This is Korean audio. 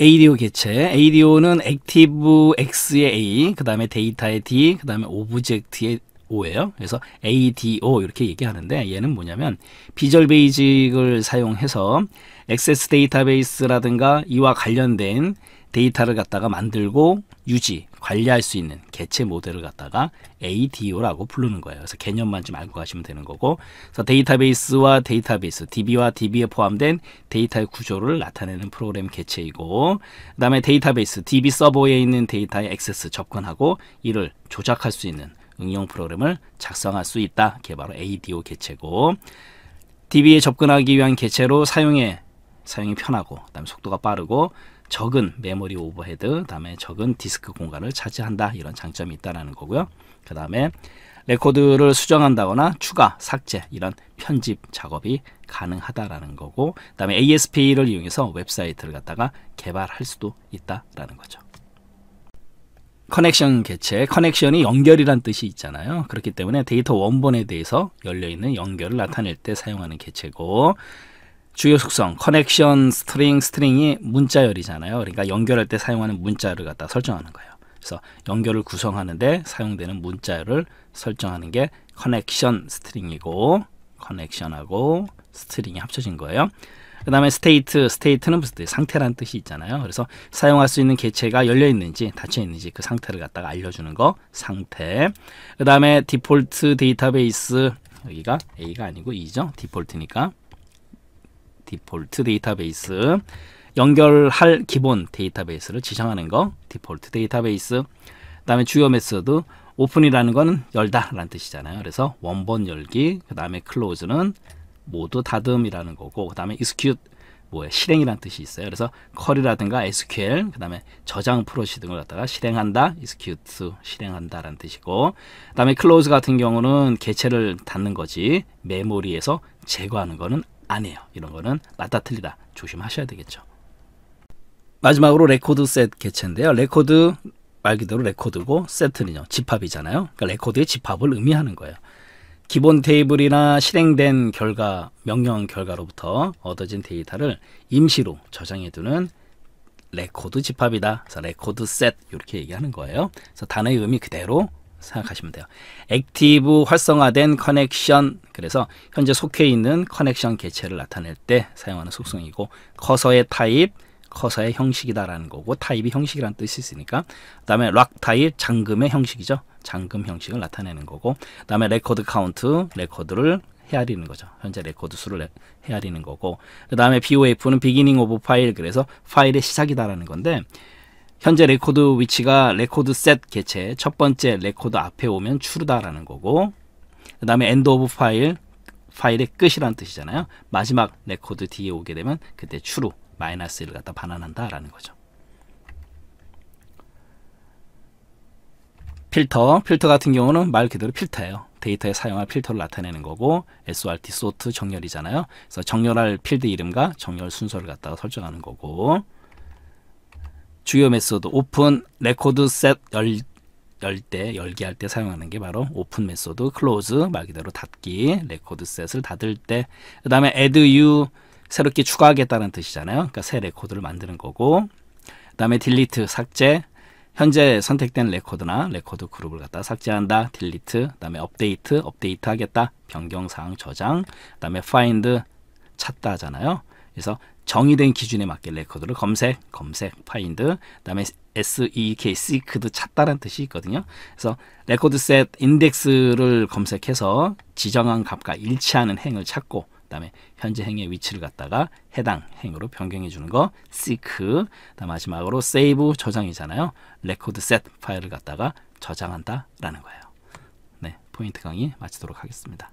ADO 개체. ADO는 Active X의 A, 그 다음에 데이터의 D, 그 다음에 object의 O예요. 그래서 ADO 이렇게 얘기하는데 얘는 뭐냐면 Visual Basic을 사용해서 액세스 데이터베이스라든가 이와 관련된 데이터를 갖다가 만들고 유지, 관리할 수 있는 개체 모델을 갖다가 ADO라고 부르는 거예요. 그래서 개념만 좀 알고 가시면 되는 거고. 그래서 데이터베이스와 데이터베이스, DB와 DB에 포함된 데이터의 구조를 나타내는 프로그램 개체이고, 그 다음에 데이터베이스, DB 서버에 있는 데이터의 액세스 접근하고 이를 조작할 수 있는 응용 프로그램을 작성할 수 있다. 그게 바로 ADO 개체고, DB에 접근하기 위한 개체로 사용에 사용이 편하고, 그다음에 속도가 빠르고 적은 메모리 overhead, 다음에 적은 디스크 공간을 차지한다 이런 장점이 있다라는 거고요. 그 다음에 레코드를 수정한다거나 추가, 삭제 이런 편집 작업이 가능하다라는 거고, 그 다음에 ASP를 이용해서 웹사이트를 갖다가 개발할 수도 있다라는 거죠. connection 개체, connection이 연결이란 뜻이 있잖아요. 그렇기 때문에 데이터 원본에 대해서 열려 있는 연결을 나타낼 때 사용하는 개체고, 주요 속성 connection string string이 문자열이잖아요. 그러니까 연결할 때 사용하는 문자를 갖다 설정하는 거예요. 그래서 연결을 구성하는데 사용되는 문자열을 설정하는 게 connection string이고 connection하고 string이 합쳐진 거예요. 그 다음에 state, state는 무슨 뜻? 상태란 뜻이 있잖아요. 그래서 사용할 수 있는 개체가 열려 있는지 닫혀 있는지 그 상태를 갖다가 알려주는 거 상태. 그 다음에 디폴트 데이터베이스 여기가 A가 아니고 E죠. default니까 default 데이터베이스. 연결할 기본 데이터베이스를 지정하는 거 디폴트 데이터베이스. 그 다음에 주요 method open이라는 거는 열다 라는 뜻이잖아요. 그래서 원본 열기 그 다음에 close는 모두 닫음이라는 거고 그 다음에 execute 뭐야 실행이라는 뜻이 있어요. 그래서 query라든가 SQL 그 다음에 저장 procedure 등을 갖다가 실행한다 execute 실행한다 라는 뜻이고 그 다음에 close 같은 경우는 개체를 닫는 거지 메모리에서 제거하는 거는 아니에요. 이런 거는 맞다 틀리다 조심하셔야 되겠죠. 마지막으로 record set 개체인데요. 레코드 말 그대로 레코드고 세트는요 집합이잖아요. 그러니까 레코드의 집합을 의미하는 거예요. 기본 테이블이나 실행된 결과 명령 결과로부터 얻어진 데이터를 임시로 저장해두는 레코드 집합이다. 그래서 record set 이렇게 얘기하는 거예요. 그래서 단어의 의미 그대로 생각하시면 돼요. active 활성화된 connection 그래서 현재 속해 있는 connection 개체를 나타낼 때 사용하는 속성이고 커서의 타입 커서의 형식이다라는 거고 타입이 형식이라는 뜻이 있으니까 그다음에 lock type 잠금의 형식이죠. 잠금 형식을 나타내는 거고 그다음에 record count 레코드를 헤아리는 거죠. 현재 레코드 수를 헤아리는 거고 그 다음에 BOF는 beginning of file 그래서 파일의 시작이다라는 건데 현재 레코드 위치가 record set 개체 첫 번째 레코드 앞에 오면 true다라는 거고 그 다음에 end of file 파일의 끝이라는 뜻이잖아요. 마지막 레코드 뒤에 오게 되면 그때 true 마이너스 1을 갖다 반환한다 라는 거죠. 필터 필터 같은 경우는 말 그대로 필터예요. 데이터에 사용할 필터를 나타내는 거고 SORT sort 정렬이잖아요. 그래서 정렬할 필드 이름과 정렬 순서를 갖다가 설정하는 거고 주요 method open record set 열, 열때 열기 할 때 사용하는 게 바로 open method close 말 그대로 닫기 record set을 닫을 때 그 다음에 add new 새롭게 추가하겠다는 뜻이잖아요. 그러니까 새 레코드를 만드는 거고 그 다음에 delete 삭제 현재 선택된 레코드나 레코드 그룹을 갖다 삭제한다. delete 그다음에 update update 하겠다. 변경 사항 저장 그 다음에 find 찾다 하잖아요. 그래서 정의된 기준에 맞게 레코드를 검색, 검색, find, 그다음에 SEEK, seek 찾다라는 뜻이 있거든요. 그래서 record set 인덱스를 검색해서 지정한 값과 일치하는 행을 찾고 그다음에 현재 행의 위치를 갖다가 해당 행으로 변경해 주는 거 seek. 그다음 마지막으로 save 저장이잖아요. record set 파일을 갖다가 저장한다라는 거예요. 네, 포인트 강의 마치도록 하겠습니다.